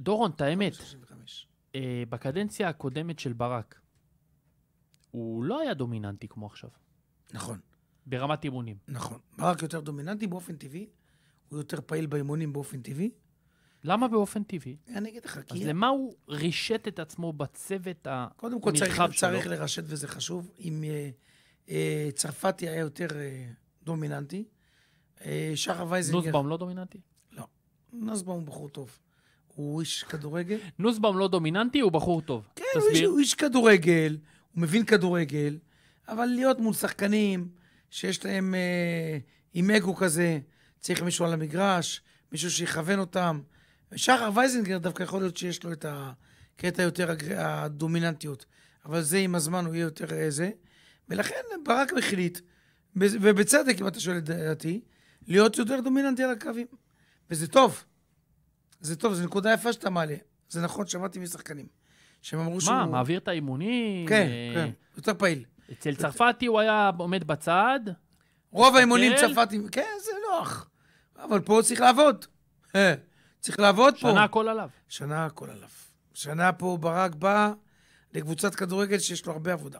דורון, את האמת, 35. אה, בקדנציה הקודמת של ברק, הוא לא היה דומיננטי כמו עכשיו, נכון, ברמת אימונים. נכון. ברק יותר דומיננטי באופן טטבעי, הוא יותר פעיל באימונים באופן טבעי. למה באופן טבעי? אני אגיד לך, אז כי למה הוא רישת את עצמו בצוות ה... קודם כל צריך, צריך שלו. לרשת וזה חשוב. אם אה, אה, צרפתי היה יותר אה, דומיננטי, אה, שחר וייזינגר... נוסבאום לא דומיננטי? נוסבאום הוא בחור טוב. הוא איש כדורגל. נוסבאום לא דומיננטי, הוא בחור טוב. כן, הוא איש, תסביר. הוא איש כדורגל, הוא מבין כדורגל, אבל להיות מול שחקנים שיש להם אה, עם אגו כזה, צריך מישהו על המגרש, מישהו שיכוון אותם. שחר וייזינגר דווקא יכול להיות שיש לו את הקטע יותר הדומיננטיות, אבל זה עם הזמן הוא יהיה יותר אה, זה. ולכן ברק החליט, ובצדק, אם אתה שואל את דעתי, להיות יותר דומיננטי על הקווים. וזה טוב. זה טוב, זו נקודה יפה שאתה מעלה. זה נכון, שמעתי משחקנים. שהם אמרו שהוא... מה, מעביר את האימונים? כן, אה, כן, יותר פעיל. אצל צרפתי הוא היה עומד בצד, רוב האימונים. צרפתים, כן, זה נוח. אבל פה צריך לעבוד. אה, צריך לעבוד פה. שנה הכל עליו. שנה הכל עליו. שנה פה ברק בא לקבוצת כדורגל שיש לו הרבה עבודה.